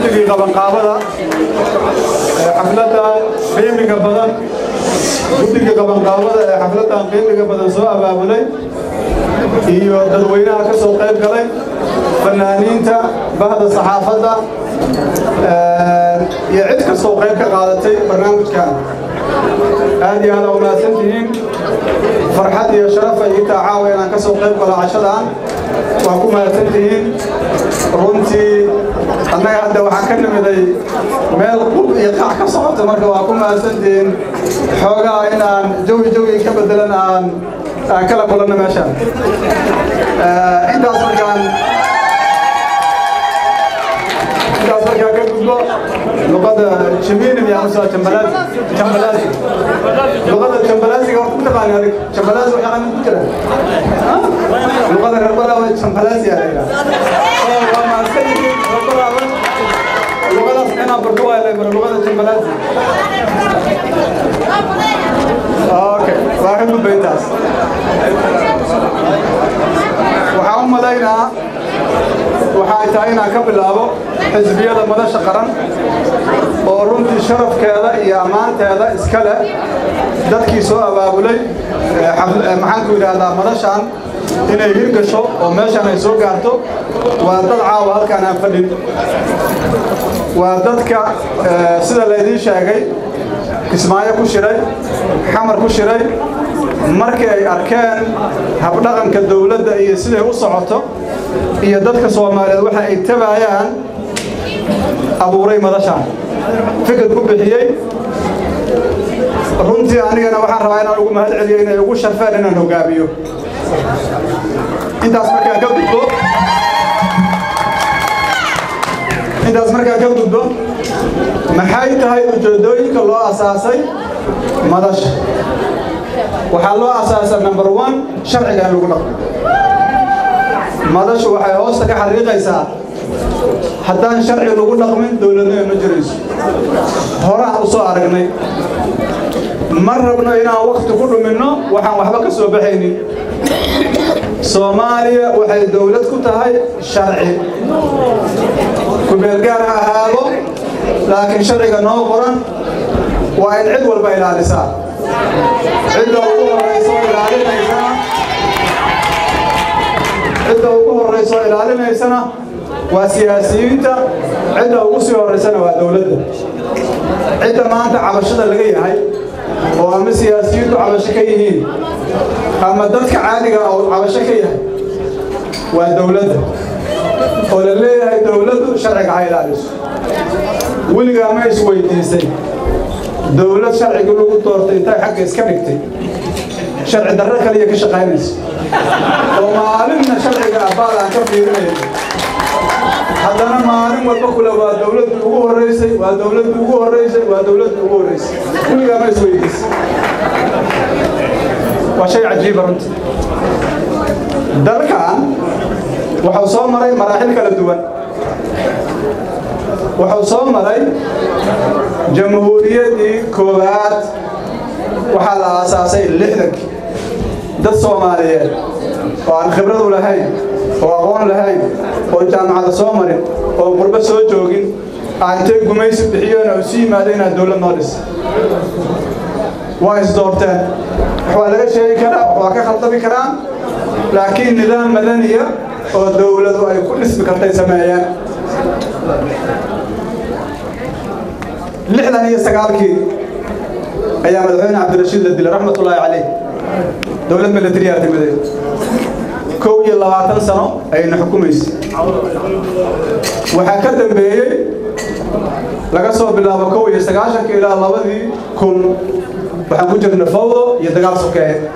guddigii qabanqaabada ee xafladda qiimiga badan guddigii qabanqaabada ee xafladdan qiimiga badan soo abaabulay iyo dadweynaha ka soo qayb galay fanaaniinta bahda saxaafadda iyo cid kastoo qayb ka qaadatay barnaamijkan aad iyo aada wanaagsan tihiin farxad iyo sharafa iyo taacaaway inaan ka soo qayb galo cashadan waa ku mahadsantihiin runtii annaga hadda waxaan ka nimiday meel qub iyo qaac ka socoto marka waa ku mahadsantihiin xoogaa in jawi jawi ka beddelan aan ah, kala kulanno meeshaan eh, intaas markaan لغة شمين يا مسا تمبلازي تمبلازي لغة تمبلازي قلت متى قال هذيك تمبلازي وحنا من كذا لغة ربنا وين تمبلازي هذيك ما سيدي ربنا لغة سنة بردوا إلى لغة تمبلازي أوكي واحد من بيتاس waxa ay tahay inaan ka bilaabo xisbiyada madasha qaran oo runtii sharafkeeda iyo ammaanteeda iska leh dadkii soo abaabulay maxaanku yidhaahdaa madashaan inay hirgasho oo meeshaan ay soo gaarto waa dad caawa halkaan aan fadhin waa dadka sida laydiin sheegay kismaayo ku shiray xamar ku shiray markii ay arkeen habdhaqanka dawladda iyo siday u socoto iyo dadka Soomaaliyeed waxa ay tabaayaan abuuray madashaan fikir ku bixiyay runtii anigana waxaan rabaa inaan ugu mahad celiyo inay ugu sharfeen inaan hogaamiyo intaas markaan ka gudbo intaas markaan ka gudbo maxay tahay ujeedooyinka loo asaasay madasha waxaa loo asaasay number one sharciga in lagu dhaqmo madashu waxay hoosta ka xariiqaysaa haddaan sharci lagu dhaqmin dowladnima ma jirayso horaa u soo aragnay ma rabno inaan wakhti ku dhuminno waxaan waxba ka soo baxaynin soomaaliya waxay dowlad ku tahay sharci kumeelgaar ha ahaado laakiin sharciga noo qoran waa in cid walba ilaalisaa cidda ugu horayso ilaalinaysa cidda ugu horayso ilaalinaysana waa siyaasiyiinta cidda ugu sii horaysana waa dawladda cidda maanta cabashada laga yahay oo ama siyaasiyiintu cabasho ka yihiin ama dadka caadiga ah oo cabasho ka yahay waa dawladda oo la leeyahay dawladdu sharciga ha ilaaliso weligaa ma isweydiisay dowlad sharcigii lagu doortay intay xagga iska dhigtay شرع دره كليا كشقاينيس ومعلمنا شرعي قابال عن كفيرين haddana maalin walba kule waa dowladda ugu horraysay waa dowladda ugu horraysay waa dowladda ugu horraysay kulligaama isweydiis waa shay cajiiba runta dalkan wuxuu soo maray maraaxil kala duwan wuxuu soo maray jamhuuriyadii koowaad waxaa la aasaasay lixdankii dad Soomaaliyeed oo aan khibrad u lahayn oo aqoon lahayn oo jaamacada soo marin oo qurba soo joogin aantee gumaysi bixiyeen oo sii yimaadeen inaad dawlad noo dhis waa isdoorteen waxaa laga sheegi karaa waa ka khaldami karaan laakiin nidaam madaniya oo dawladu ay ku dhismi kartay sameeyeen lixdan iyo sagaalkii ayaa madaxweyne cabdirashiid la dilay raxmatullaahi calayh دولة ملترية تمدي كو يلواتن سنة أي نحكميس وحكذا بيه لقصوا بالله كو يستقاشك إلى الله وذي كن وحنكون جرنا فوضى يتقال سكاية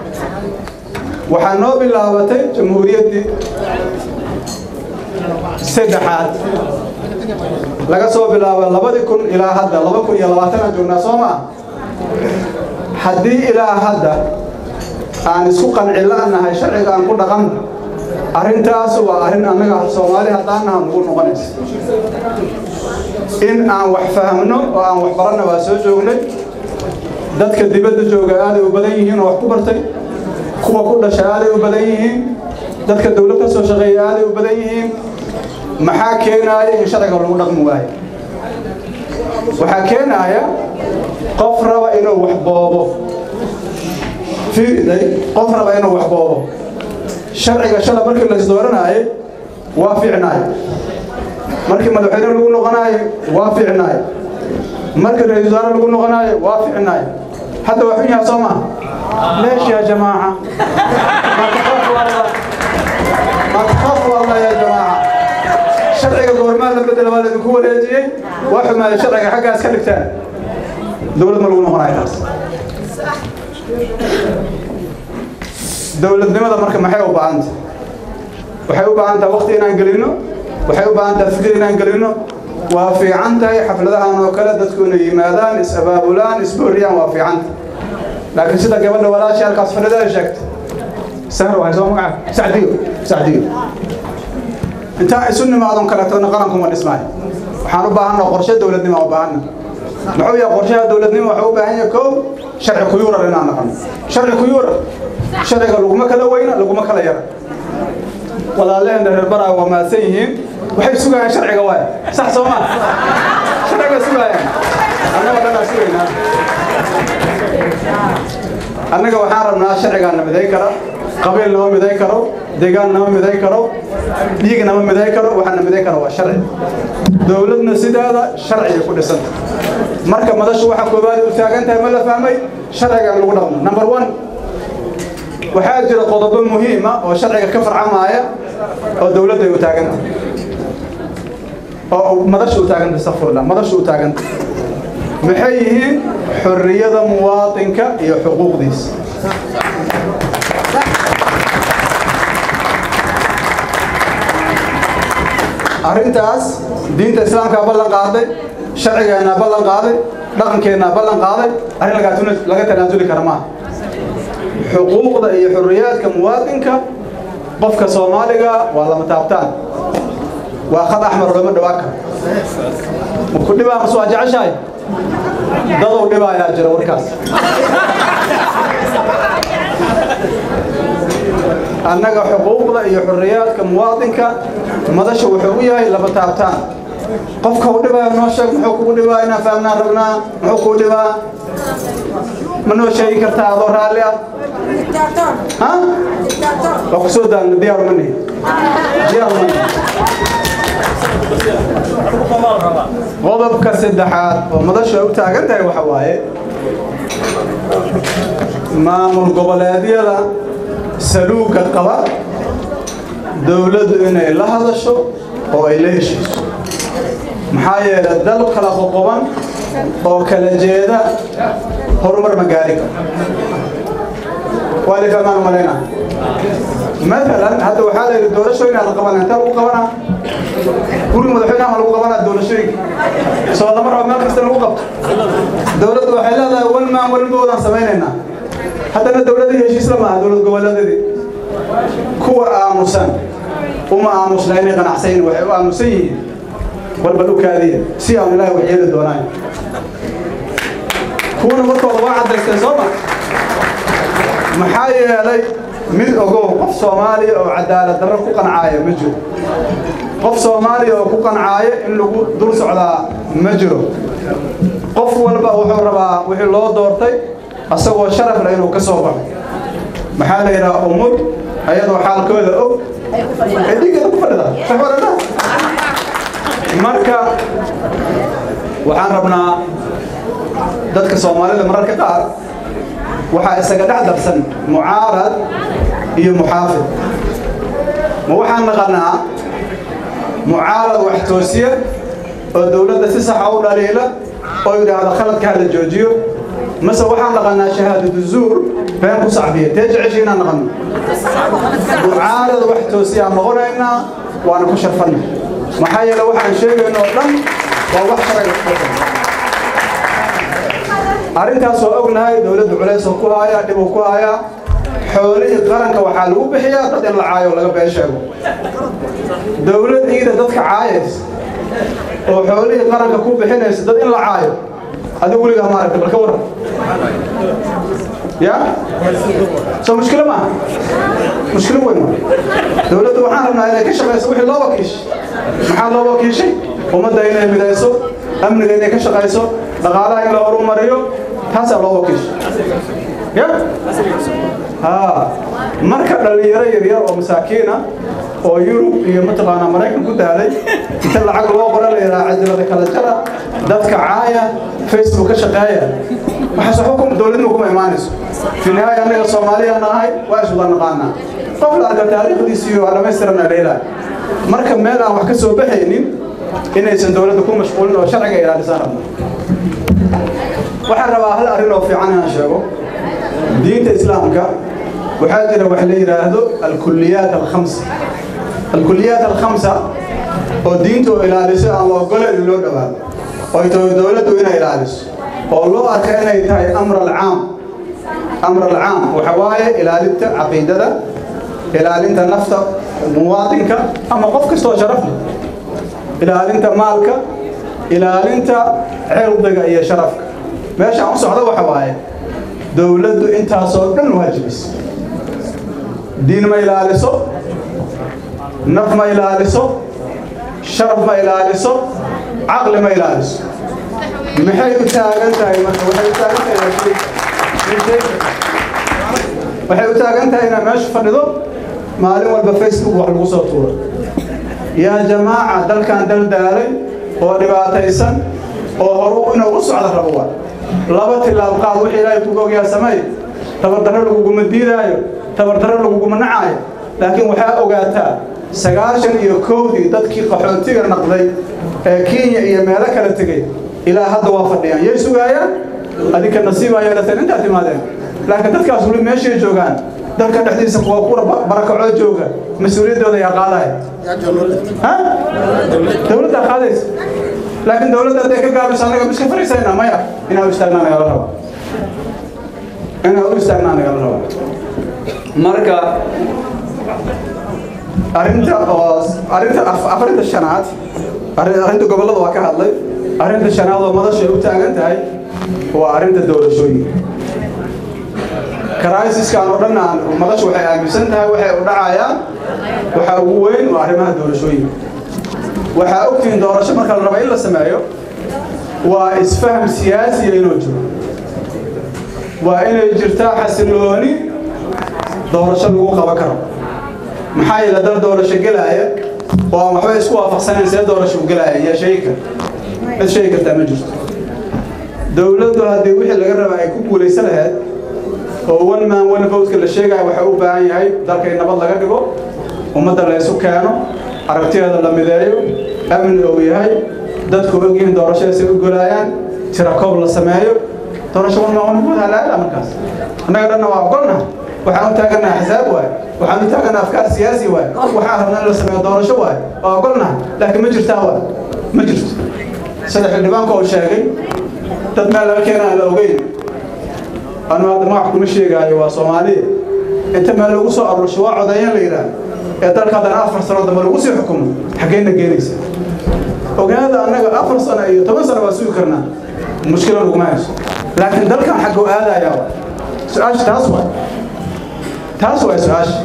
وحنو بالله وتي جمهوريتي سدحات laga soo bilaabo labadi kun ilaa hadda laba kun iyo labaatana joognaa soo maa haddii ilaa hadda aan isku qancilaanahay sharciga aan ku dhaqan arrintaas waa arrin annaga soomaali haddaan naha nugu noqonaysa in aan wax fahmno oo aan wax baranna waa soo joognay dadka dibadda jooga aaday u badan yihiin oo wax ku bartay kuwa ku dhashay aaday u badan yihiin dadka dowlad ka soo shaqeeya aaday u badan yihiin maxaa keenaaya in sharciga lagu dhaqmi waayo waxaa keenaaya qof raba inuu wax boobo في قفر بينه وحبوه شرعي شلا مركب اللي يزدورنا هاي وافعنا هاي مركب مدوحيرا اللي قلنا غنا هاي وافعنا هاي مركب اللي يزدورنا اللي قلنا وافعنا هاي حتى وحين يا صوما ليش يا جماعة ما تخاف والله ما تخاف والله يا جماعة شرعي الدور ما لم بدل والد هو اللي يجي واحد ما شرعي حقا اسكلك تاني دولة ملغونه هنا يا ناس دولة نمدا مركب محيو بعند وحيو بعند وقتي أنا وحيو بعند فكري أنا وفي عنده حفل ذا أنا وكلت تكون إيمادان إسباب ولان وفي عند لكن سيدا قبل ولا شيء القص في ذا الشكت سهر وهذا مع سعدي سعدي أنت عايزون ما أظن كلا تونا قرنكم الإسماعي حنو بعند وقرشة دولة نمدا وبعند معوية قرشها دولة نيم وحوبة هني كو شرع خيورة لنا نحن شرع خيورة شرع لقمة كلا وين لقمة كلا يرى ولا لين ده البرا وما سيهم وحي سوقها شرع قوايا صح سوما شرع سوقها أنا ما أنا سوينا أنا قواحنا من شرع قانا بذيكرة قبيل نما مداي كرو ديغان نما مداي كرو ديغ نما مداي كرو وحنا مداي كرو شرعي دولتنا سيدادا شرعي ku dhisan marka madashu waxa koobaad u taagantahay ma la fahmay sharciga lagu dhaqmo number 1 waxaa jira qodobo muhiim ah oo sharciga ka farcamaya oo dawladda ay u taagantahay oo madashu u taagantahay safurla madashu u taagantahay maxay yihiin xorriyada muwaadinka iyo xuquuqdiisa arintaas diinta islaamkaa ballan qaaday sharcigeennaa ballan qaaday dhaqankeennaa ballan qaaday arrin laga tanaasuli kara maaha xuquuqda iyo xurriyaadka muwaadinka qofka soomaaliga waa lama taabtaan waa khad axmar looma dhawaan karo maku dhibaa masu waa jeceshahay dadow dhibaayaa jira warkaas annaga xuquuqda iyo xorriyaadka muwaadinka madasha wuxuu u yahay laba taabtaan qofka u dhibaa noo sheeg muxuu kugu dhibaa inaan fahamnaan rabnaa muxuu kugu dhibaa ma noo sheegi kartaa adoo raalli ah waa ku soo daanna diyaar mani diyaar mani qodobka saddexaad oo madasha u taagan tahay waxa waaye maamul goboleedyada saluugka qaba dowladdu inay la hadasho oo ay la heshiiso maxaa yeelay dal kala qoqoban oo kala jeeda horumar ma gaari karo waa lifahmaan malaynaa مثلا هذا وحالة الدولة شوينا على قبلنا أنت لو قبلنا كل مدحنا ما لو قبلنا الدولة شوين صار مرة ما كسر لو قبل دولة وحالة أول ما أول ما وضع سمينا haddana dowladii heshiisla maaha dowlad goboleedadii kuwa aamusan uma aamusna inay qanacsayin waxay u aamusan yihiin u dhukaadiya si aan ilaah waxyeeli doonaan kuwana warkooda waa caddaysteen soo maxaa yeelay mid ogow qof soomaaliya oo cadaalad darro ku qancaayo ma jiro qof soomaaliya oo ku qancaayo in lagu dul socdaa ma jiro qof walba wuxuu rabaa wixii loo doortay أسوى شرف لأنه كسوبة محالة إلى أمك أيضو حال كويدة أو أديك أنا كفر هذا سحور هذا مركة وحان ربنا دادك الصومالي لمرار كتار وحا إساقاد عدر سن معارض هي محافظ موحان نغرنا معارض وحتوسية الدولة دا سيسا حاول عليه لك ويدا هذا خلط كهل الجوجيو مثلا waxaan naqaanaa shahaadatu zuur been ku sacbiya tee jeceshiin aan naqano ducaadada wax toosiya noqonaynaa waana ku sharfanna maxaa yeele waxaan sheegayno oo dhan waa wax sharciga ku arrintaas oo ognahay dowladda culays ku haayaa dhib ku haayaa xoolihii qaranka waxaa lagu bixiyaa dad in la caayo oo laga been sheego dowlad ciida dadka caayaysa oo xoolihii qaranka ku bixinaysa dad in la caayo هذا أقول لك ما أعرف الكورة يا سو مشكلة ما مشكلة وين ما دولة وحنا من هذا كشف يسوي الله وكيش محل الله وكيش وما دينا بداية سو أمن دينا كشف يسوي لقالا إلى أورو مريو تاسع الله وكيش يا ها آه. مركب لليرة يرير ومساكينة oo yurub iyo mataqaanaa maraykan ku daalay inta lacag loo qora la yidhaha cadilada kala jara dadka caaya facebook ka shaqeeya waxaase xukun dowladna kuma imaanayso fi nihaaya annaga soomaaliya nahay waa isuga naqaanaa qof la arka taariikhdiisa iyo dhamaystiran adheelaa marka meel aan wax ka soo baxaynin inaysan dowladda ku mashquulin oo sharciga ilaalisaan rabno waxaan rabaa hal arrin oo fiican inaan sheego diinta islaamka waxaa jira wax la yidhaahdo alkuliyaat alkhamsa الكليات الخمسة ودينتو إلى عرسة أما قول اللو دوال ويتو دولته هنا إلى عرس والله أكينا يتاي أمر العام أمر العام وحواي إلى لنت عقيدة إلى لنت نفط مواطنك أما قفك استوى شرفنا إلى لنت مالك إلى لنت عرضك إيا شرفك ماشي عم صعدة وحواي دولته انت صوتنا الواجبس دين ما إلى عرسه نف ما يلالسو شرف ما يلالسو عقل ما يلالسو محي تاغن تاي محي تاغن تاي waxay u taagan tahay inaan meesha fadhido maalin walba facebook wax lagu soo tuuro yaa jamaaca dalkan daldaalay oo dhibaataysan oo horu inuu u socdo rabo waa laba tilaab qaad wixii ilaahay kugu ogyaa samay tabardarro laguguma diidaayo tabardarro laguguma nacaayo laakiin waxaa ogaataa sagaashan iyo kowdii dadkii qaxootiga naqday ee kenya iyo meelo kala tegay ilaa hadda waa fadhiyaan yay sugaayaan adinka nasiiba yeelateen intaad timaadeen laakiin dadkaas weli meeshay joogaan dalka dhexdiisa waa kura barakacoo jooga mas-uuliyaddooda yaa qaadaya dowladda qaadaysa laakiin dowladda hadday ka gaabaysa annaga miska fariisayna maya inaa u istaagnaa nagala raba inaa u istaagnaa nagala raba marka arrinta oo arrinta afarinta shanaad arrinta gobollada waa ka hadlay arrinta shanaad oo madashay u taagan tahay waa arrinta doorashooyinka karaasiskan oo dhan aan madashu waxay aaminsan tahay waxay u dhacayaan waxaa ugu weyn waa arrimaha doorashooyinka waxaa ogtihiin doorasho marka la raba in la sameeyo waa isfaham siyaasiya inuu jiro waa inay jirtaa xasilooni doorasho lagu qaban karo maxaa yeelay dad doorasho galaya waa waxbay isku waafaqsaneen see doorasho u galaya yaa sheegi karta cid sheegi kartaa ma jirto dowladdu haddii wixii laga raba ay ku guulaysan lahayd oo one man one votka la sheegaya waxay u baahan yahay dalkay nabad laga dhigo ummadda la isu keeno aragtideeda la mideeyo amni uu yahay dadku ogyihiin doorashada say u golayaan tira koob la sameeyo doorasho one man one vot halaala markaas annaga dhanna waa ogolnahay وحنا تاجرنا حساب واي وحنا أفكار سياسية واي وحنا هرنا لسمية دورة شواي وقلنا آه، لكن مجلس هوا مجلس سلاح النبان كل شيء تتمال كنا على وين أنا هذا ما أحكم شيء قاعد يواصل مالي أنت مال وقصة الرشوة عضاي ليرة يترك هذا أفرس هذا مال وقصة حكم حقين الجنس وكذا أنا أفرس أنا يتمس أنا إيه؟ بسوي كنا المشكلة رقم لكن ذلك حقه هذا يا سؤال تصور taas waa su-aasha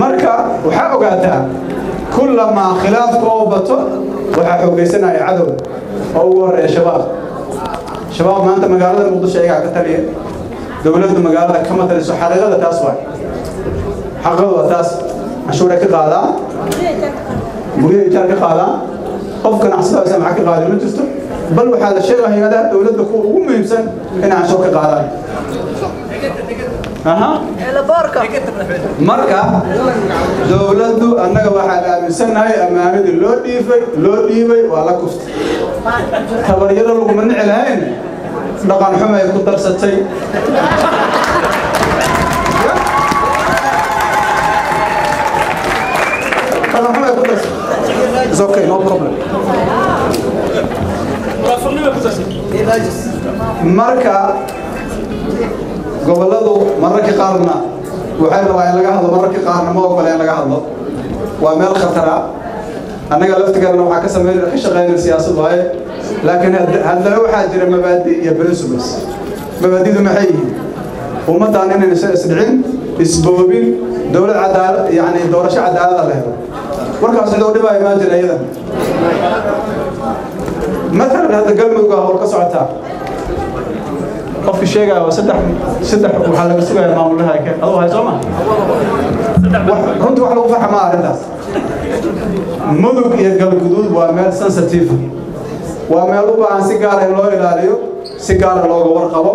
marka waxaa ogaataa kullamaa khilaafku oo bato waxaa xoogaysanaya cadow oo ugu horeeya shabaab shabaab maanta magaalada muqdisho ayagaa ka taliya dowladda magaalada ka mataliso xariiqada taas waay xaqadu waa taas canshuuray ka qaadaa guryaha ijaar ka qaadaa qof ganacsada isa maca ka qaadi ma jirto bal waxaa la sheegaa hay-adaha dowladda kuwa ugu muhiimsan inay canshuur ka qaadaan marka dowladdu annaga waxaan aaminsannahay amaanadii loo dhiibay loo dhiibay waa la kuftay tabaryaro laguma nici lahayn dhaqan xumay ku darsatay It's okay, no problem. marka gobolladu mararka qaarna waxay rabaa in laga hadlo mararka qaarna ma ogole in laga hadlo waa meel khatara annaga laftigeena waxaa ka sameyn ka shaqeynaya siyaasaddu haye laakiin haddana waxaa jira mabaadi iyo principles mabaadidu maxay yihiin ummaddaan inayna soo isdhicin isboobin dowlad cadaalad yacni doorasho cadaalada la helo warkaas cid oo dhibaayo maa jira iyadan matalan hadda galmudug ah hor ka socotaa qofka sheegaya waa saddex saddex waxaa laga sugaya maamulaha ke aduu hay soo ma runtii wax lagu farxa maa arrintaas mudug iyo galguduud waa meel sensitive waa meel u baahan si gaara in loo ilaaliyo si gaara looga warqabo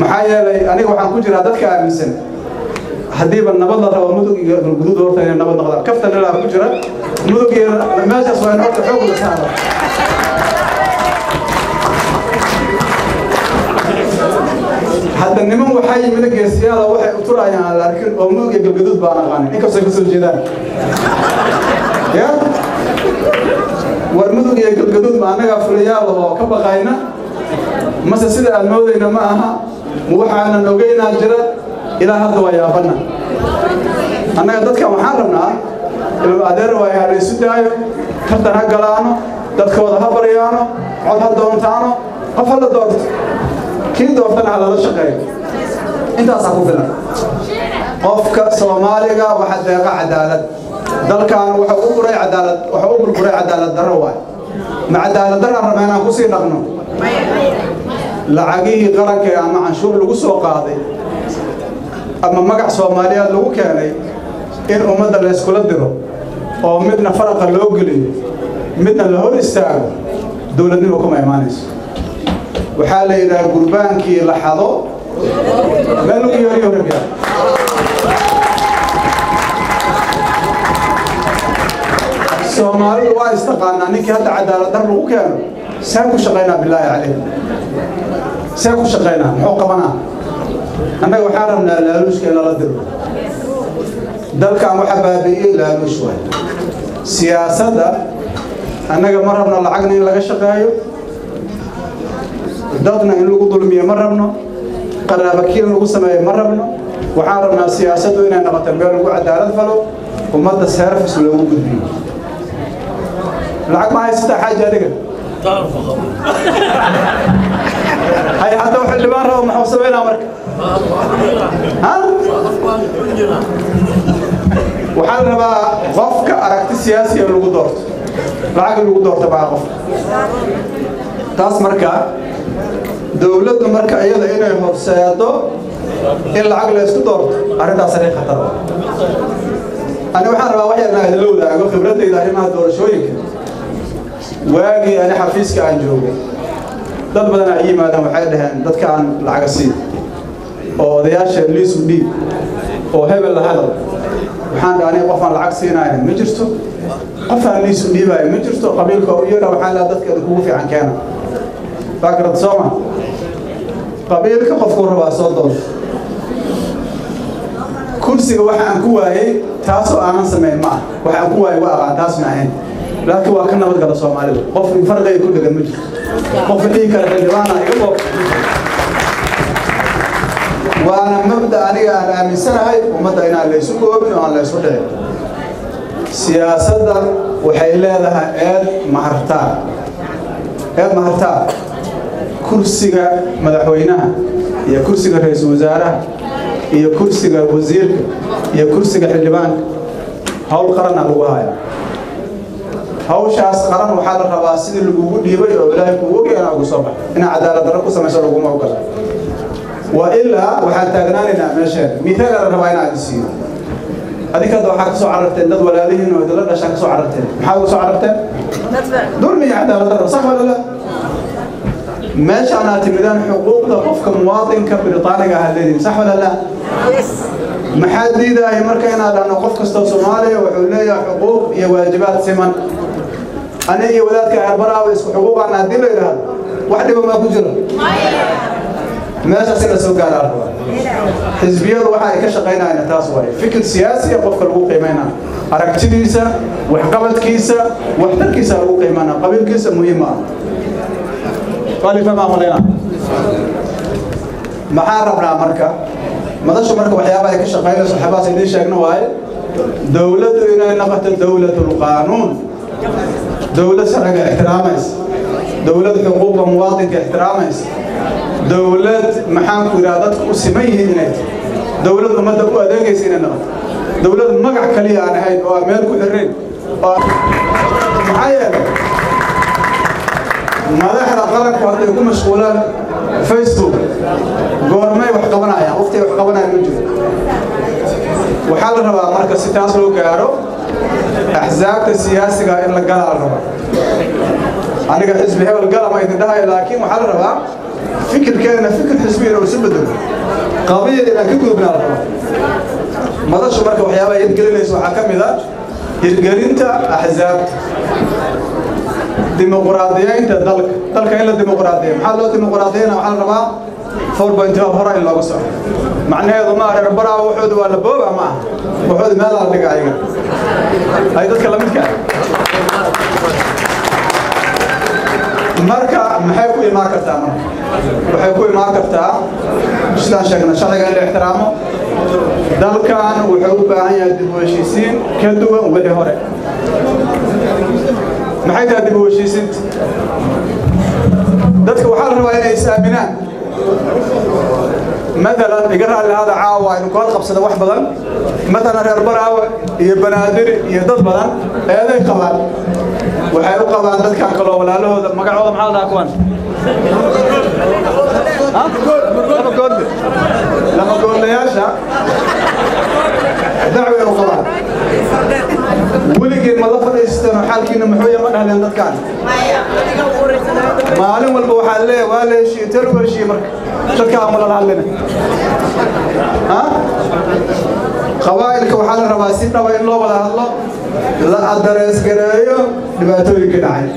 maxaa yeelay aniga waxaan ku jiraa dadka aaminsan haddiiba nabad la rabo mudug iyo galguduud horta inay nabad noqdaan kaftan ilaa ku jira mudug iyo meeshaas waa in horta xoog la saara niman waxaa yimid geesiyaada waxay uturayaan aan la oo mug iyo galgaduud baan aqaanin inkastay ku soo jeedaan ya war mudug iyo galgaduud ma annagaa fulayaal oo ka baqayna mase sida aan moodayna ma aha ma waxaanan ogaynaa jira ilaa hadda waa yaabanna annaga dadkan waxaan rabnaa imaam adeer waayo hana isu daayo tartan ha galaano dadkooda ha baryaano cod ha doontaano qof ha la doorto kii doortana ha lala shaqeeyo انت اصحابه فيلا قفك صوماليغا واحد ديقا عدالة دلكان وحو قرأي عدالة وحو قرأي عدالة دروا ما عدالة درنا رمينا كسي نغنو لعقيه قرنك أما عنشور لقصو قاضي أما مقع صوماليا لو كاني إن أمد اللي اسكولا ديرو oo midna faraqa loo geliyo midna la hor istaago dowladnimo kuma imaanayso waxaa la Velký Jorjorka. Soomaalidu waa istaqaanaa ninkii hadda cadaalad dar lagu keeno saan ku shaqaynaa bilaahi caleyh saan ku shaqaynaa muxuu qabanaa annaga waxaan rabnaa laaluushka in lala dalkan waxa baabi'iyey laaluush waay siyaasadda annaga ma rabno lacagna in laga shaqeeyo dadna in lagu dulmiyo ma rabno قلنا بكير القسم مرمل وحارمنا السياسة دون أن نقتل بين الوعد على الفلو ومرض السيارة في سلوه قدبي العقب ما هي ستة حاجة دقل تعرف هاي حتى وحل مرة ومحوصة بين أمرك ها؟ وحارمنا بقى غفك أركت السياسي اللي قدرت العقب اللي قدرت بقى غفك تاس مركا dowladdu marka iyada inay horseedo in lacag laysku doorto arrintaas arrintaasana khatar ani waxaan rabaa wax yarna adinla wadaago khibradayda arrimaha doorashooyinka waagii ani xafiiska aan joogay dad badan i yimaadeen waxay dhaheen dadka aan lacaga siin oo odayaasha liisu dhiib oo hebel la hadal waxaan dhaha aniga qofaan lacag siinaya ma jirto qofaan liisu dhiibaayo ma jirto qabiilka u yeedha waxaan laha dadkeeda kugu fiican keena فاكرة سوما قبيل كقف كوربا صدر كرسي واحد أن كواي تاسو أنا سمعي معه واحد أن كواي واقع تاسو معين لكن واكن نبض قدر سوما عليه قف فرق يكون لقد مجد قف لي كره الدوانا يقف وانا مبدا اني انا امنسنahay ummadda inaan laysu goobin oo aan laysu dhicin siyaasadda waxay leedahay eed mahartaa eed mahartaa kursiga madaxweynaha iyo kursiga ra-iisul wasaaraha iyo kursiga wasiirka iyo kursiga xildhibaanka hawl qarana lagu hayaa hawshaas qaran waxaa la rabaa sidii lagugu dhiibay oo ilaahay kuu oga inaa ugu soo bax inaa cadaalad darro ku samayso laguma ogala wa ilaa waxaan taagnaanaynaa meesheen miitaagaa la rabaa inaan isiiyo adinka hadda waxaa ka soo cararteen dad walaalihiin oo idinla dhashaa ka soo cararteen maxaad uga soo cararteen dulmi iyo cadaalad darro sax walala ماشي على تمدان حقوق قفك كمواطن كبريطانيا هالذي صح ولا لا؟ ما حد يدعي مركا هنا لأنه قفك استو وحولي حقوق يا واجبات سمن أنا يا ولادك عربراوي حقوق أنا أدي له واحد ما كجرا ماشي أصير أسوق على الأرض حزبية وحاي كشقينا أنا تاسوي فكر سياسي يقف قفك لو أركتي أركتيسا وحقبت كيسا وحتى كيسا لو قيمنا قبل كيسا مهمة walifa maamulnayna maxaa rabnaa marka madashu marka waxyaabaha ka shaqaynayso xabaas idiin sheegna waaye dowladdu inay noqoto dowlatulqaanuun dowlad sharciga ixtiraamaysa dowlad xuquuqa muwaadinka ixtiraamaysa dowlad maxaanku yidhaha dadka u siman yihiin inay tahay dowlad ummadda u adeegaysa inay noqoto dowlad magac kaliya aan ahayn oo aan meel ku xirnayn maxaa yeelay madaxda qaranku hadday ugu mashquulaan facebook goormay wax qabanayaan waqtiay wax qabanayaan ma jiro waxaa la rabaa marka si taas loo gaaro axsaabta siyaasiga in la galaa la rabaa aniga xisbi hebel galama idin dhahayo laakiin waxaa la rabaa fikirkeena fikir xisbigeena oo isu bedelo qabiya inaan ka gudubnaa la rabaa madashu marka waxyaabaha hirgelinaysa waxaa ka mid a hirgelinta axsaabta dimuqraadiyeynta dalka dalka in la dimuqraadiya maxaa loo dimuqraadiyana waxaa la rabaa forbintiba hora in looga soco macnaheedu ma reer baraaba waxooda waa la booba ma ah waxooda meel la dhiga ayaga ay dadka lamidka ah. marka maxay ku imaan kartaa marka waxay ku imaan kartaa sidaan sheegna sharciga in la ixtiraamo dalkan wuxuu u baahan yahay dib u heshiisiin ka duwan weli hore ما حيث هذا هو شيء سنت دادك وحال رواية إيسا أمنان مثلا يقرر على هذا عاوة إنه كل خبصة واحد بضان مثلا يربر عاوة يبنادر يدد بضان هذا يقبل وحيرو قبل دادك عن قلوب ولا له ما قعوض محاول أكوان لا مقول لي لا مقول لي يا شا دعوة وقبل weligeed ma la fadhiisatano xaalkiina muxuu yama dhahleen dadkaan maalin walba waxaad lee waa la heshiiye teel u heshiiye marka dadkaa ma lala hadlina qabaa'ilka waxaa la rabaa si dhaba in loo wada hadlo la adarees gareeyo dhibaatooyinka dhacay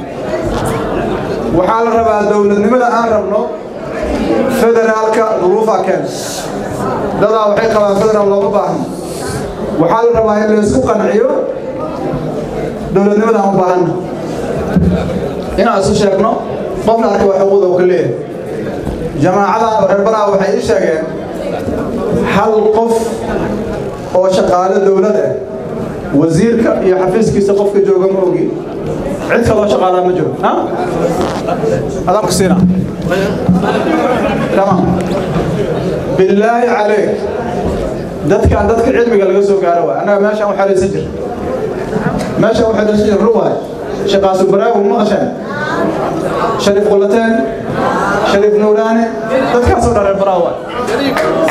waxaa la rabaa dowladnimada aan rabno federaalka duruufaa keena dadaa waxay qabaan federaal loogu baahan waxaa la rabaa in laysku qanciyo dowladnimadaan u baahana inaan isu sheegno qofna arka wax xuquuda uu ka leeyahay jamaacadaa reerbaraa waxay ii sheegeen hal qof oo shaqaale dowlad ah wasiirka iyo xafiiskiisa qofka jooga ma ogi cid kaloo shaqaalaa ma jiro adaanku siina tamam billaahi calayk dadka aan dadka cilmiga laga soo gaaro waa annaga meeshaan u xariirsan jir meeshaan u xariirsan jir ruwaay shaqaasu baraagu ma qashaan shariif qulateen shariif nuuraane dadkaasoo dhareen baraagu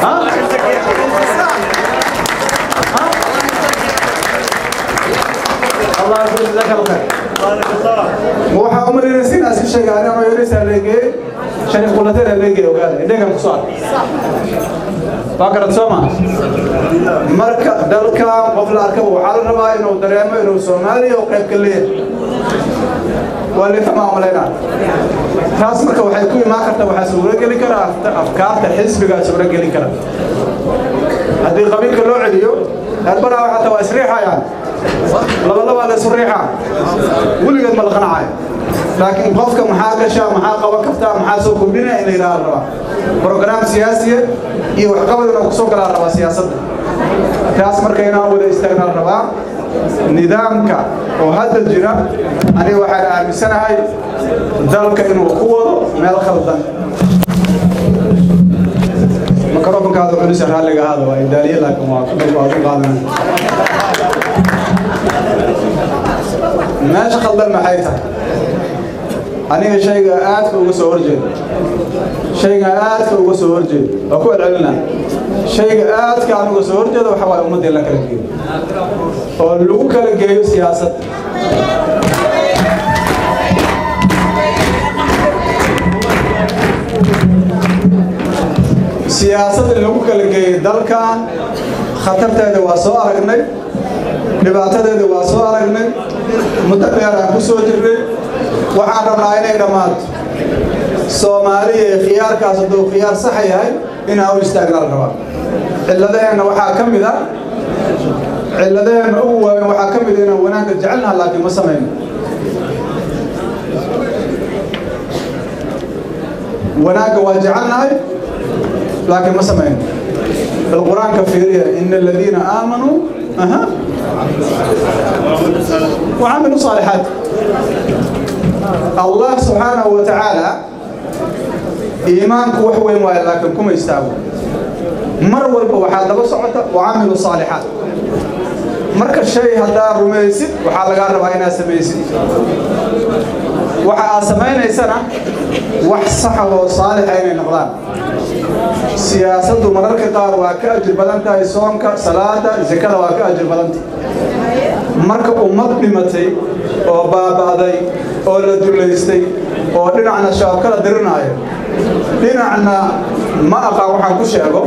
waa الله يجزاك الخير. وحا عمر يرسل اسكشي قال انا يرسل لك شن يقول لتر هلقي وقال إنك مقصود فكرت سما مرك دلك قبل أركب وحال ربا إنه دريم إنه سومالي وقيب كليه واللي فما عملنا تاس مرك وحي كوي ما كرت وحي سورة قلي كرا أفكار تحس بقى سورة قلي كرا هذه قبيل كلو عديو هالبرا وحتى وأسريحة يعني لبلا ولا سريحة ولقد ملقنا عايز لكن قفك محاكشة محاقة وقفتها محاسوك بنا إلى الربا برنامج سياسي إيه قبل أن أقصوك الربا سياسة كاس مركينا وده يستغنى الربا نظامك وهذا الجنة أنا واحد عام سنة هاي ذلك إنه قوة ما الخلطة مكروبك هذا خلص حالك إيه هذا وايد داري لكم ما تقولوا هذا ما شخص ما حيثه aniga shayga aadka uga soo horjeeda shayga aadka uga soo horjeeda waa ku celcelina shayga aadka aan uga soo horjeeda waxa waaye ummadda la kala geeyo oo lagu kala geeyo siyaasadda siyaasadda lagu kala geeyo dalkan khatarteeda waa soo aragnay dhibaatadeeda waa soo aragnay muddo dheer aan ku soo jirnay وحان رمنا اينا ايرامات سوماليه خيار كاسدو خيار صحيحي انا او استاقنا الرمان إلا دينا وحا كمدا إلا دينا او وحا كمدا وانا قد جعلنا اللاكي مسامين وانا قد جعلنا لكن مسامين القرآن كفيرية إن الذين آمنوا أها وعملوا صالحات الله سبحانه وتعالى إيمانك وحوين وإلا لكن كم يستاهل مر والبوحة هذا بس وعمل الصالحات مر كل شيء هذا رومانسي وحال قارب بين سميسي وحاسمين أي سنة وحصحوا صالحين النقلان siyaasaddu mararka qaar waa ka ajir badan tahay soomka salaada sakada waa ka ajir badantahy marka ummad dhimatay oo baaba'day oo la dulaystay oo dhinacna shaabkala dirinaayo dhinacna ma aqaa waxaan ku sheego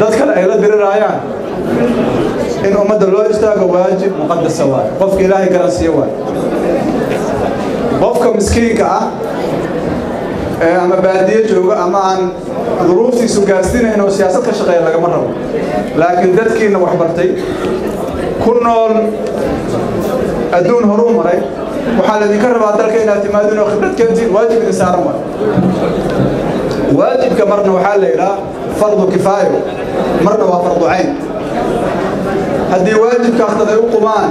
dad kale ay la dirirayaan in ummadda loo istaago waajib muqadasa waayo qofka ilaahay garansiiyo waayo qofka miskiinka ah ama baadiye joogo ama aan duruuftiisu gaarsiinayn oo siyaasad ka shaqeeya lagama rabo laakiin dadkiina wax bartay ku nool adduun horuu maray waxaa laydinka rabaa dalka inaad timaadiin oo khibrad keentiin waajib idin saaran waay waajibka marna waxaa la yidhaha fardu kifaayo marna waa fardu cayn haddii waajibka akhtaday u qumaan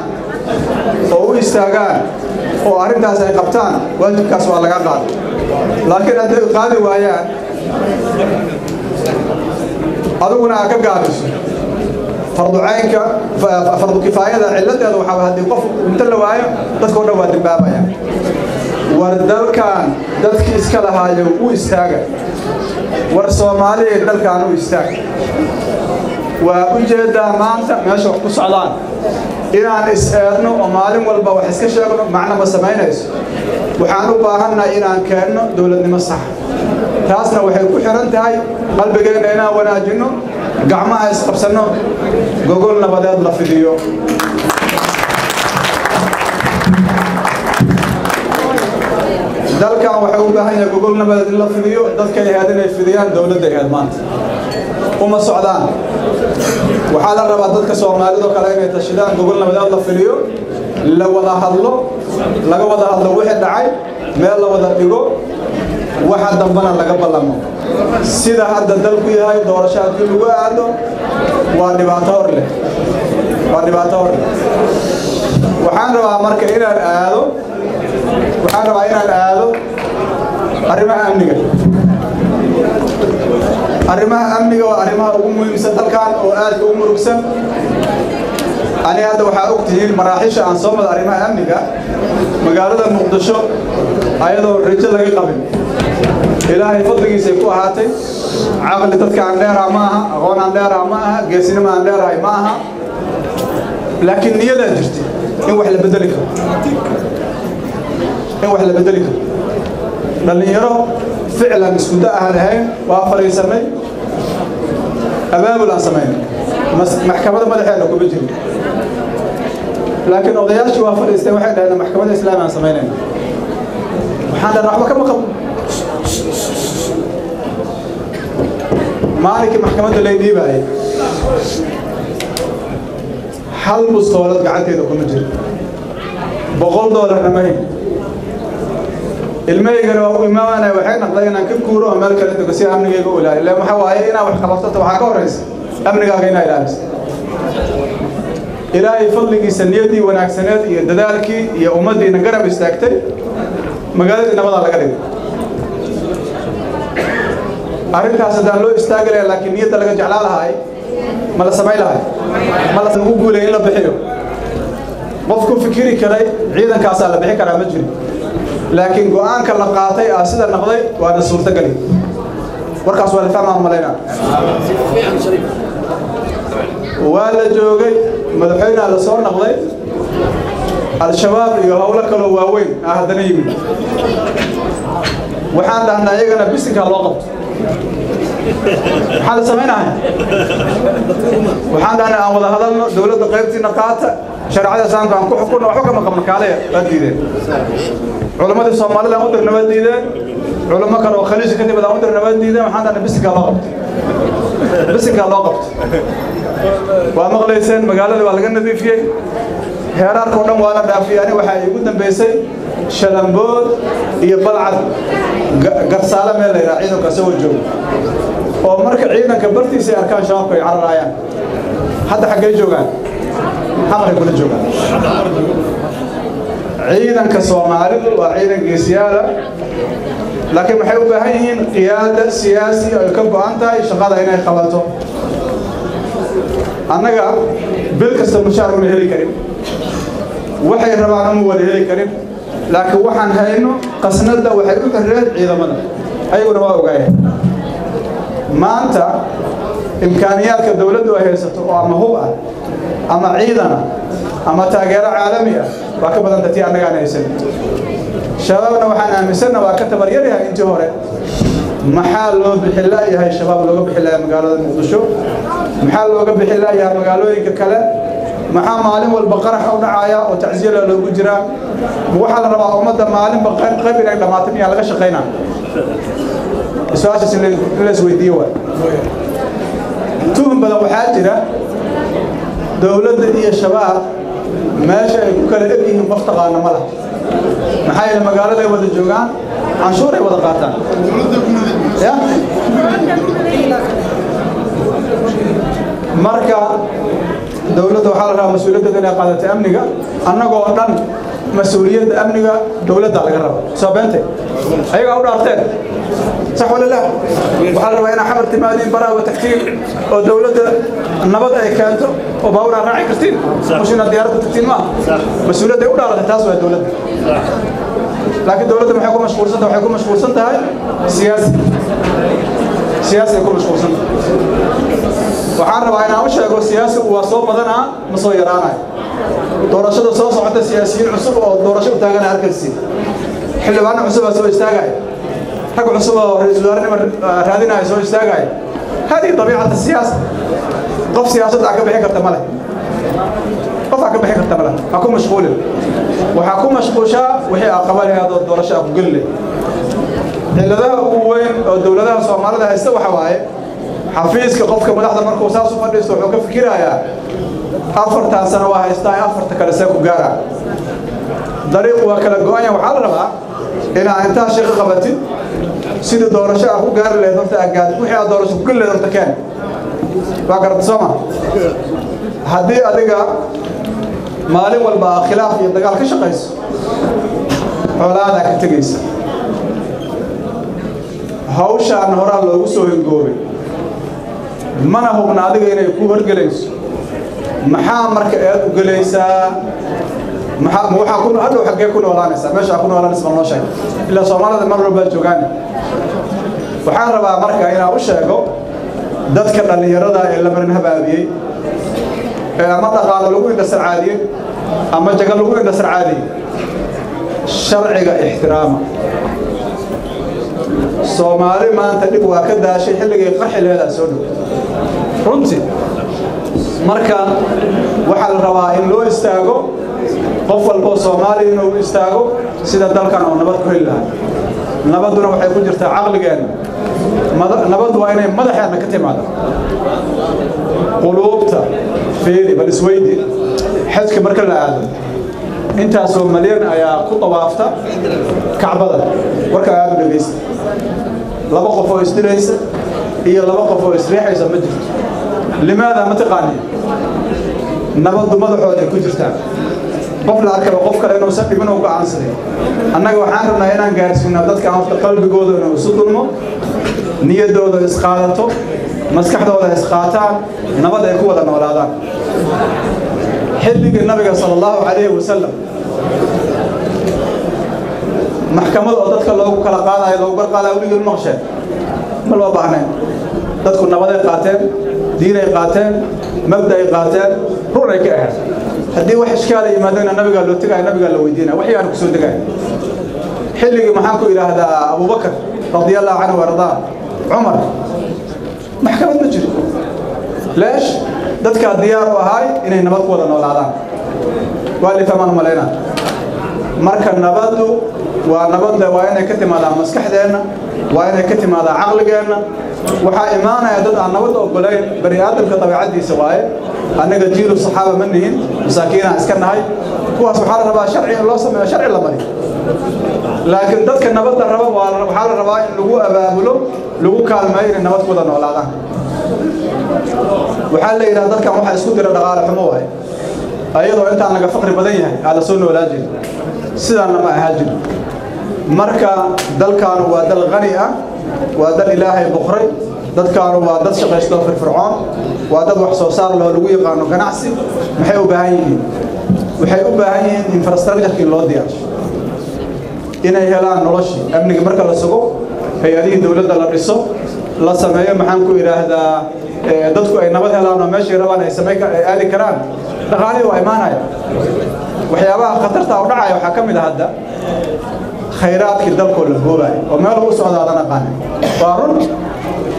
oo u istaagaan oo arrintaas ay qabtaan waajibkaas waa laga qaaday laakiin hadday qaadi waayaan adiguna aa ka gaabiso fardu caynka fardu kifaayada cilladeeda waxaa haddii qof cunto la waayo dadkao dhan waa dambaabayaan war dalkan dadkii iska lahaayo u istaaga war soomaaliya dalkan u istaaga waa u jeedaa maanta meesha wax ku socdaan inaan is-eedno oo maalin walba wax iska sheegno macna ma samaynayso waxaan u baahannahay inaan keenno dowladnimo sax taasna waxay ku xidhan tahay qalbigeenna inaan wanaajinno gacmaha isqabsanno gogol nabadeed la fidiyo dalkan waxay u baahan yahay gogol nabadeed in la fidiyo dadkay aheed inay uma socdaan waxaa la rabaa dadka soomaalido kale inay tashidaan gogolna wadaad la filiyo la wada hadlo laga wada hadlo wixii dhacay meel la wada dhigo waxa dambana laga ballamo sida hadda dalku yahay doorasho haddii lagu aado waa dhibaato hor leh waa dhibaato hor leh waxaan rabaa marka inaan aado waxaan rabaa inaan aado arrimaha amniga arrimaha amniga waa arrimaha ugu muhiimsan dalkan oo aad u murugsan aniga hadda waxaa og tihiin maraaxiisha aan soo mada arrimaha amniga magaalada muqdisho ayadoo rajo laga qabin ilaahay fadligiisay ku ahaatay caqli dadka aan dheeraha ma aha aqoon aan dheeraha ma aha geesinima aan dheerahay ma aha laakiin niyadaa jirtay in wax la bedeli karo in wax la bedeli karo dhallinyaro ficlan iskuda aan ahayn waa fadhiisanay abaabul aan samayn maxkamada madaxeena kuma jirin laakiin odayaashii waa fadhiistay waxay dhaheen maxkamadda islaami aan samaynayna waxaan dhahna waxba kama qabno maalinkii maxkamadda lay dhiibaayay hal mustoolad gacanteeda kuma jiro boqol doolarna ma hin ilmahaygan waa u imaamana waxay naqday inaan ka guuro oo meel kale dego si amnigayga u ilaaliyo ilaa waxaa waaye inaad wax qabasato waxaa ka horraysa amnigaaga inaad ilaaliso ilaahay fadligiisa niyadii wanaagsaneed iyo dadaalkii iyo ummaddiina garab istaagtay magaaladii nabadaa laga dhigay arrintaas haddaan loo istaagi lahay laakiin niyadda laga jeclaan lahay ma la samayn lahay ma la ugu guulay in la bixiyo qof ku fikiri karay ciidankaasaa la bixin karaa ma jiro لكن جوانك اللي قاطي أسد آه، النقضي وأنا صورت قلي وركب سؤال فما هم لنا ولا جوجي مدحين على صور نقضي الشباب يهول كل واوي أحد نجيب وحنا عندنا يجينا بيسك الوقت حال سمينا وحنا عندنا أول هذا دولة قيادة نقاطه شرعية سان بان كو حكومة وحكم قبل كالية بديدة علماء الصومال لا أقدر نبديدة علماء كانوا خليج كتب لا أقدر نبديدة محمد أنا بس كلاقبت بس كلاقبت وأمغليسين مقالة اللي بالغنا ذي فيه heeraar oo dhan waa la dhaafiyay ani waxa igu dambeysay shalambood iyo balcad garsaale meel la yiraahdo ciidanka soo joogo oo marka ciidanka bartiisa arkaan shaabka ay cararayaan hadda xaggee joogaan عيدن كصومالي وعيدن كسيادة لكن محيو بهين قيادة سياسية الكب أنت شغالة هنا خلاته أنا جا بالكست مشارك من هلي كريم وحي ربع نمو ولا هلي كريم لكن وحن هينو قصنا ده وحيو كهرد عيدا منا أي أيوة ربع وجاي ما أنت إمكانيات كدولة وهي ستقع مهوبة ama ciidan ama taageero caalami ah waa ka badan tatii annagaan haysan shabaabna waxaan aaminsanna waa ka tabaryaryahay intii hore maxaa loo bixi la'yahay shabaab looga bixi la'yahay magaalada muqdisho maxaa looga bixi la'yahay magaalooyinka kale maxaa maalin walba qarax u dhacaya oo tacsiyala loogu jiraa waxaa la rabaa ummadda maalinba qayb inay dhammaatay miyaa laga shaqaynaa su-aashaas in la isweydiiyo waay tuhun badan waxaa jira dowladda iyo shabaab meesha ay ku kala egyihiin qof taqaana ma laha maxaa yeele magaaladay wada joogaan canshuur ay wada qaataan marka dowladda waxaa la rabaa mas-uuliyaddeeda inay qaadato amniga annagoo dhan مسؤولية أمنية دولة دالك الرب سابنتي أيها أولا أختين صح ولا لا وحال ربينا حمر تمادين برا وتكتيل ودولة النبض أي كانتو وباورا راعي كرتين مش إن الديارة تكتيل ما مسؤولية أولا على تاسوة الدولة لكن دولة ما حيكون مشغول سنتها وحيكون مشغول سنتها هاي سياسة سياسة يكون مشغول سنتها وحال ربينا وش يقول سياسة وصوب مدنا مصيرانا doorashada soo socota حتى cusub oo أو u taagana halkaasi xildhibaano cusubaa soo istaagaya rag cusub oo ra-iisul wasaarnima ah, raadinaya سوى istaagaya هذه طبيعة السياسة قف سياسة عقب هيك تملا قف عقب هيك تملا أكون مشغول وحكون مشغوشة وهي أقبال هذا الدرجة أقول لي دولة وين دولة الصومالية استوى حواي حفيز كقف كمدحضر مركو ساسو فديستو حكم فكرة يا afartaa sano waa haystaa afarta kale see ku gaara dariiqu waa kala go-anya waxaa la rabaa inaa intaa shaqo qabatid sidii doorasho aa ku gaari lahayd horta agaad wixii aa doorasho ku geli lahayd horta keen waa garata sooma haddii adiga maalin walba khilaaf iyo dagaal ka shaqayso xoolaadaa ka tegaysa hawshaan horaa loogu soo hingoobay mana hubna adiga inay ku horgelayso maxaa marka aad u gelaysaa maxaa waxa ku hadhow xaggee ku noolaanaysaa meesha ku noolaanaysa ma noo sheeg ilaa soomaalida mar walba joogaan waxaan rabaa marka inaan u sheego dadka dhallinyarada ee la marin habaabiyey ee ama dhaqaalo lagu indhasar caadiyey ama jaga lagu indhasar caadiyey sharciga ixtiraama soomaali maanta dhib waa ka daashay xilligay qarxi leedaa soo dhow runtii marka waxaa la rabaa in loo istaago qof walboo soomaaliya inuu istaago sida dalkan oo nabad ku heli lahaa nabaduna waxay ku jirtaa caqligeenna nabadu waa inay madaxeenna ka timaado quluubta fiiri bal isweydi xajka marka la aado intaasoo malyan ayaa ku dawaafta kacbada warka aadu dhegaysta laba qof oo isdilaysa iyo laba qof oo isriixaysa ma jirto limaada ma taqaaniin nabaddu madaxooday ku jirtaa qof la arkaba qof kale inuusan dhibin u gacansaday annaga waxaan rabnaa inaan gaarsiinaa dadka afta qalbigooda inuu isu dulmo niyadooda isqaadato maskaxdooda isqaataan nabad ay ku wada noolaadaan xilliga nabiga sala allahu calayhi wasalam maxkamad oo dadka loogu kala qaadayo loogu garqaadayo weligii maqsheen ma loo baahnayn dadku nabaday qaateen diinay qaateen mabda ay qaateen run ay ka ahayd haddii wax ishkaala yimaadana nabigaa loo tegaya nabigaa la weydiinaya wax yaanu kusoo degaya xilligii maxaan ku idhaahdaa abubakar radi allahu canhu wardaa cumar maxkamad ma jiro leesh dadkaa diyaar u ahaay inay nabad ku wada noolaadaan waa litamaan malaynaa marka nabaddu waa nabadda waa inay ka timaadaa maskaxdeenna waa inay ka timaadaa caqligeenna waxaa imaanaya dad aan nabad ogolayn bani aadamka dabeecadiisa waaye annaga jiilu saxaaba ma nihin masaakiinaan iska nahay kuwaas waxaa la rabaa sharci in loo sameeyo sharci la mariyo laakiin dadka nabadda raba waxaa la rabaa in lagu abaabulo lagu kaalmeeyo inay nabad kuwada noolaadaan waxaa la yidhaha dadkan waxaa isku dira dhaqaale xumo waaye ayadoo intaan laga faqri badan yahay aa la soo noolaa jiri sidaanna ma ahaa jiri marka dalkaanu waa dal qani ah waa dad ilaahay boqray dadkaanu waa dad shaqaysta oo firfircoon waa dad wax soo saar loo lagu yaqaano ganacsi maxay u baahan yihiin waxay u baahan yihiin infrastructure-kii loo diyaarsho inay helaan noloshii amniga marka la sugo hay-adihii dowladda la dhiso la sameeyo maxaan ku idhaahdaa dadku ay nabad helaan oo meeshay rabaan ay samay ay aadi karaan dhaqaalihii waa imaanaya waxyaabaha khatarta u dhacaya waxaa ka mid ah hadda khayraadkii dalkoo la goobayo oo meel lagu socda adan aqaanin waa run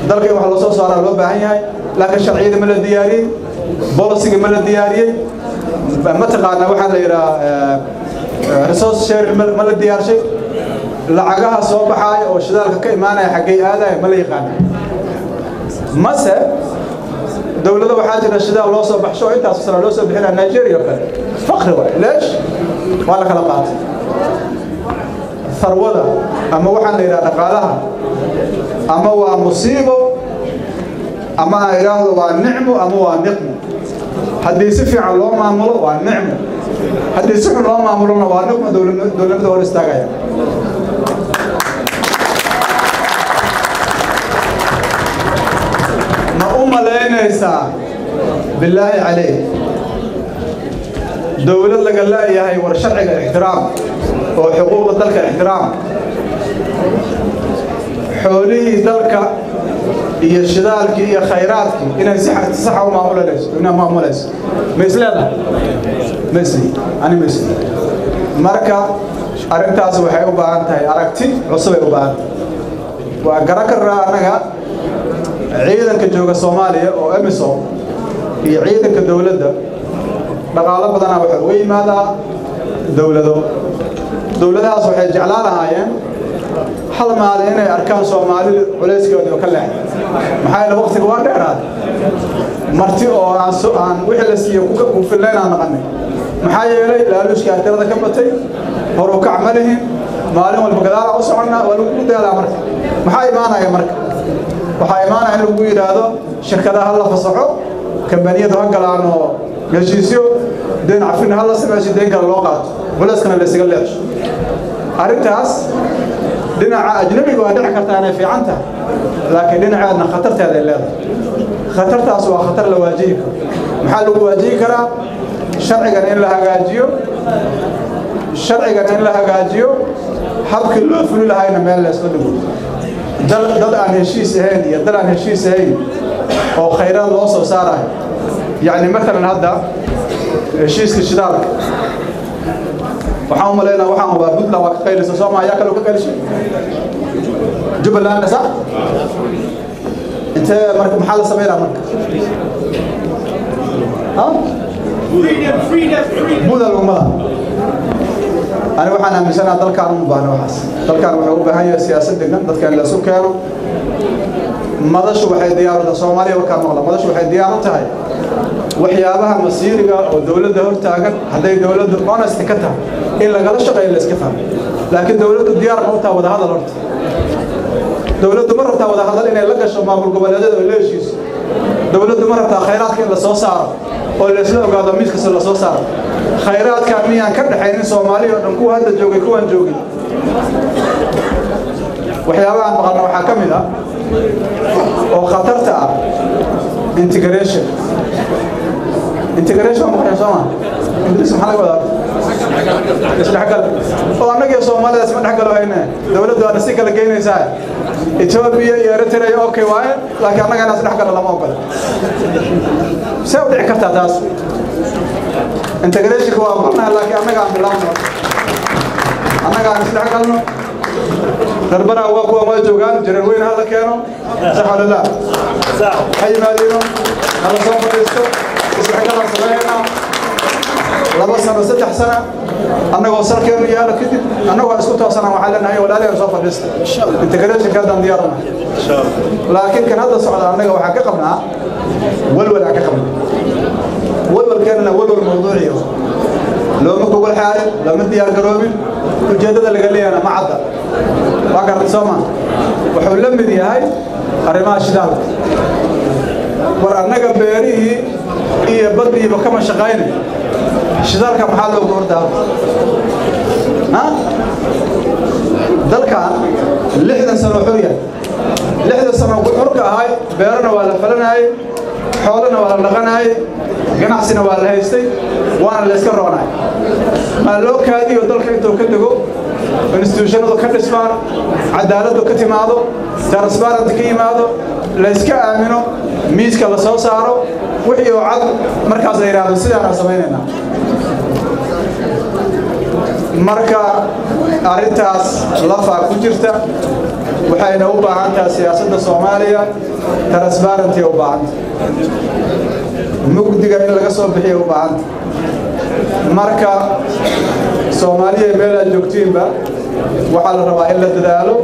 dalkay waxa loo soo saaraa loo baahan yahay laakiin sharciyada ma la diyaariyey bolisiga ma la diyaariyey mataqaana waxaa la yidhahaa resource sharing ma la diyaarshay lacagaha soo baxaaya oo shidaalka ka imaanaya xaggay aadaya ma la yaqaana mase دولة واحد إن الشدة الله صبح شو أنت أصلا الله صبح هنا نيجيريا فقر ليش؟ ولا خلقات sarwada ama waxaan la yidhaha dhaqaalaha ama waa musiibo ama aan idhaahdo waa nicmo ama waa niqmo haddii si fiican loo maamulo waa nicmo haddii si xun loo maamulona waa niqmo dowladnimada hor istaagaya ma u malaynaysaa bilaahi calayh dowlad laga la'yahay war sharciga ixtiraam وحقوق ذلك الاحترام حولي ذلك هي شدالك هي خيراتك هنا صحة صحة وما أمولس إن ما أمولس مثل هذا مثلي أنا مثلي مركا أركت أسوي حي وبعد هاي أركتي أسوي وبعد وأجرك الرا أنا جا عيدا كجوا الصومالية أو أمسو هي عيدا كدولة ده لقى على بدنا بحر وين ماذا دولة ده dowladahaas waxay jeclaan lahaayeen hal maalin inay arkaan soomaali culayskooda oo ka leexay maxaa yeele waqtiga waa dheeraaday marti oo aan wixii la siiyo kufillaynaan naqanay maxaa yeelay laaluushkaa tirada ka batay horu kac ma lihin maalin walba gadaalaa u soconnaa waa lagu daalaa marka maxaa imaanaya marka waxaa imaanaya in lagu yidhaahdo shirkadaha la fasaxo kambaniyadu ha galaan oo heshiisyo deen cafin ha la samayso deen kale loo qaato culayskana la ysaga leedahay arrintaas dhinaca ajnabiga waa dhici kartaa inay fiican tahay laakiin dhinaceedna khatarteeda ay leedahay khatartaas waa khatar la waajihi karo maxaa lagu waajihi karaa sharcigan in la hagaajiyo sharcigan in la hagaajiyo habkii loo fuli lahayna meel laysla dhigo dad aan heshiis ahayn iyo dad aan heshiis ahayn oo khayraad loo soo saarayo يعني مثلا هذا شيء استشراق waxaan u malaynaa waxaan hubaa puntland waa ka qaylisay soomaa yaa kaloo ka qaylishay jubbaland sa intee marka maxaa la sameynaa marka buda lagu mada ani waxaan aaminsanaha dalkaan u baahna waxaas dalkaan wuxuu u baahan yahay siyaasad degan dadka in la isu keeno madashu waxay diyaar u tahay soomaaliya wakaa maqla madashu waxay diyaar u tahay waxyaabaha masiiriga oo dawladda hor taagan hadday dawladdu honest ka tahay in lagala shaqeeyo la iska fahmo laakiin dawladdu diyaar ma utaa wadahadal horta dawladdu ma rabtaa wadahadal inay la gasho maamul goboleedyada oo la heshiiso dawladdu ma rabtaa khayraadka in la soo saaro oo la isla ogaado mid kasta la soo saaro khayraadka miyaan ka dhaxaynin soomaaliya oo dhan kuwa hadda joogay kuwaan joogin waxyaabaha aan maqalna waxaa ka mid ah oo khatarta ah integration integration maxay sooma ingiriis maxaa laga wadaa isdhexgal oo annagii soomaalida isma dhexgalo hayne dowladda waana si kala geynaysaa etoobiya iyo eritrea iyo okay waaye laakiin annaga inaa isdhexgalo lama ogola see u dhici kartaa taas integrationka waa maqnahay laakiin annaga aan bilaabno annaga aan isdhexgalno دربنا وقوة ما جوجان جريوين هذا كانوا صح ولا لا حي مالينو هذا صوم isdhexgala sameynaa laba sano saddex sana annagoo salkeenu yaalo kadib annagoo isku toosana waxaan leenahay walaaliheen soo fadhiista integrationka haddaan diyaaranahay laakiin kan hadda socda annaga waxaa ka qabnaa walwalaa ka qabna walwalkeenna walwal mawduuciyo looma gogol xaarin looma diyaargaroobin ujeeddada laga leeyana ma cadda waa gartay soo maa wuxuu la mid yahay arrimaha shidaalka war annaga beerihii iyo baddiiba kama shaqayna shidaalka maxaa loogu hordaa dalkan lixdan sano xurya lixdan sano xurka ahay beerana waa la falanaayey xoolana waa la dhaqanaayey ganacsina waa la haystay waana la iska roonaay maa loo kaadiyo dalka intuu ka dego instituushanadu ka dhismaan cadaaladdu ka timaado transparent ka yimaado la iska aamino miiska la soo saaro wixii oo cad markaas la yidhaahdo sidaanaan samaynaynaa marka arrintaas lafaa ku jirta waxayna u baahan tahay siyaasadda soomaaliya tarasbarantiya u baahanta mugdiga in laga soo bixiya u baahanta marka soomaaliya meel joogtiinba waxaa la rabaa in la dadaalo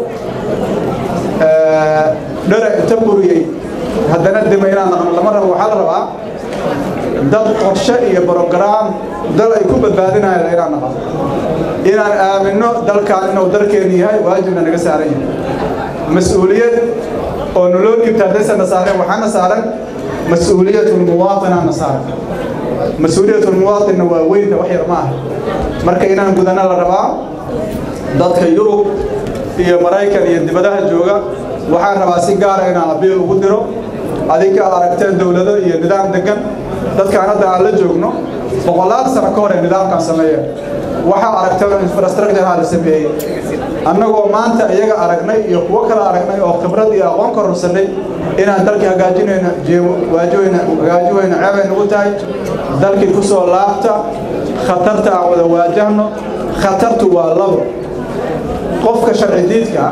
dhara inta buriyey haddana dima inaan naqno lama rabo waxaa la rabaa dad qorshe iyo brogaraam dal ay ku badbaadinayaan inaan naqno inaan aaminno dalkaan inuu dalkeenu yahay waajibna naga saaran yahay mas-uuliyad oo naloo dhibta haddaysan na saareen waxaana saaran mas-uuliyatu lmuwaatinaana saaran mas-uuliyatu lmuwaatinna waa weynta wax yar ma aha marka inaan gudana la rabaa dadka yurub iyo maraykan iyo dibadaha jooga waxaan rabaa si gaara inaan abiil ugu diro adinka aad aragteen dowlado iyo nidaam degan dadkaan hadda aan la joogno boqolaal sano ka hor ee nidaamkaan sameeya waxaa aragteen infrastructureha la sameeyey annagoo maanta iyaga aragnay iyo kuwo kale aragnay oo khibrad iyo aqoon ka rursannay inaan dalkii hagaajinayna waajiwayna hagaajihayna ceebayna ugu tahay dalkii ku soo laabta khatarta aan wada waajahno khatartu waa labo qofka sharci diidka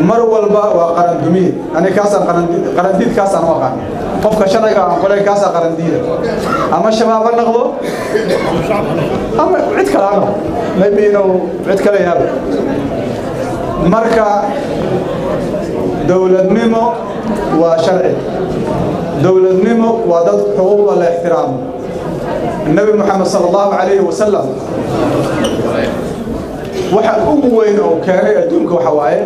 مروال با وقرن دمي أنا كاسان قرن قرن ديد كاسان وقرن قف كشنا قا قلنا كاسان قرن ديد أما الشباب أنا غلو أما عد كلامه نبي إنه عد كلامه مركا دولة نيمو وشرع دولة نيمو وضد حقوق الاحترام النبي محمد صلى الله عليه وسلم waxa ugu weyn oo keenay adduunka waxa waaye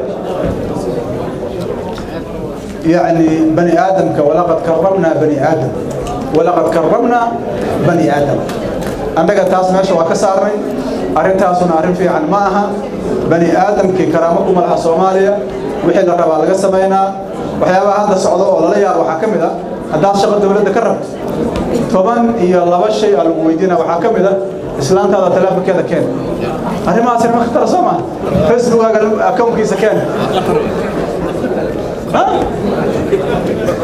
يعني بني آدم ولقد كرمنا بني آدم ولقد كرمنا بني آدم عندك تاس ماشي وكسارني أرين تاسون أرين في عن معها بني آدم كي كرامكم على صوماليا وحي لقب على قسمينا وحيابها هذا صعود ولا لا وحكم هذا هذا شغل دولة كرمت طبعا هي الله شيء على المويدين وحكم هذا islaantaada taleefonkeeda keen arrimahaasina ma ka tala soo maa facebookaaga akownkiisa keen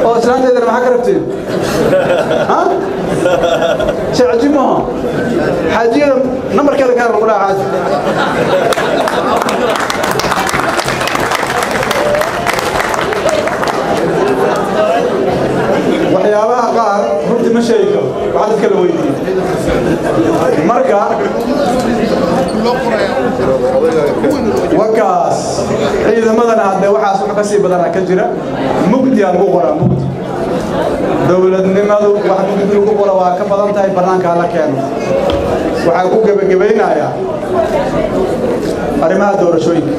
oo islaanteedana maxaa ka rabteen shacji maaha xaajiyada nambarkeeda kaan lagu dhaha xaaji waxyaabaha qaar runtii ma sheegi karo waxaa dadka la weydiiyey marka wakaas ciidamadana ah hadde waxaas wax ka sii ka jira mugdiyaa lagu qoraa mugdi dowladnimadu wax mugdi lagu qora waa ka badan tahay bannaankaa la keeno waxaan ku gebagabaynayaa arrimaha doorashooyinka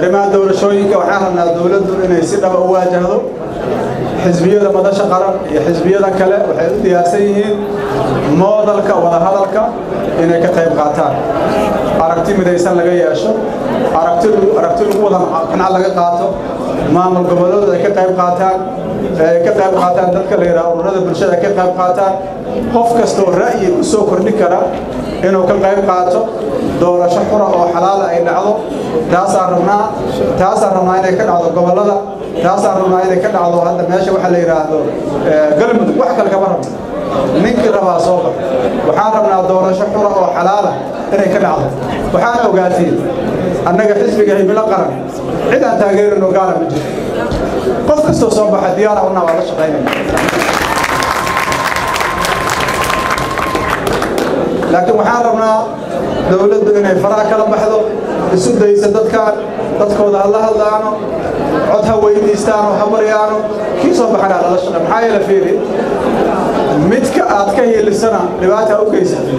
arrimaha doorashooyinka waxaan rabnaa dowladdu inay si dhaba ah u waajahdo xisbiyada madasha qaran iyo xisbiyada kale waxay u diyaarsan yihiin moodalka wadahadalka inay ka qayb qaataan aragti midaysan laga yeesho aragti lagu wada qanac laga qaato maamul goboleed ay ka qayb qaataan ay ka qayb qaataan dadka la yidhaaho ururada bulshada ay ka qayb qaataan qof kastoo ra'yi u soo kordhin kara inuu ka qayb qaato doorasho xura oo xalaala ay dhacdo taasaa rabnaa taasaa rabnaa inay ka dhacdo gobollada تاسار ما إذا كان عضو هذا ماشي وحلي رادو آه، قلم وحكة الكبرم منك ربع صوبة وحاربنا دور شحورة أو حلالة إذا كان عضو وحاله قاتل أنا جالس بيجي من القرن إذا تغير إنه قارم جد قصة حديارة ونوارش غيره laakiin waxaan rabnaa dawladdu inay faraha kala baxdo isu daysa dadkaan dadkooda ha la hadlaano cod ha weydiistaano ha baryaano kii soo baxanaa lala shaqa maxaa yeele fiiri midka aad ka hiilisana dhibaata u geysata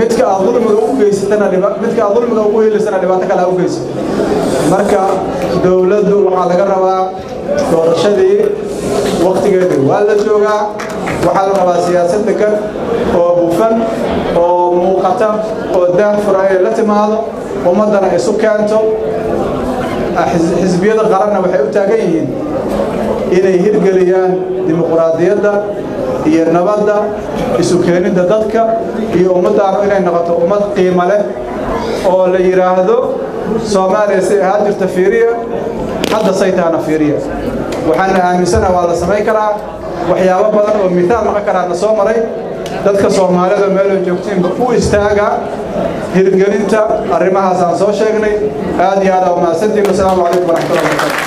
midka aad dulmiga u geysatana midka aad dulmiga ugu hiilisana dhibaato kale ha u geysata marka dawladdu waxaa laga rabaa doorashadii waktigeedii waa la joogaa waxaa la rabaa siyaasad degan oo hufan oo muuqata oo daan furan ee la timaado ummaddana isu keento xisbiyada qaranna waxay u taagan yihiin inay hirgeliyaan dimuqraadiyadda iyo nabadda isu keenidda dadka iyo ummaddaanu inay noqoto ummad qiimo leh oo la yidhaahdo soomaaliya si ahaan jirta fiiriya hadda saytaana fiiriya waxaana aaminsanaha waa la samayn karaa waxyaabo badan oo miaal noqon karaana soo maray dadka soomaalida meeloo joogtiinba u istaaga hirgelinta arrimahaas aan soo sheegnay aad iyo aad umahadsantiin wasalaamu calaykum waraxmatullahi barakaatu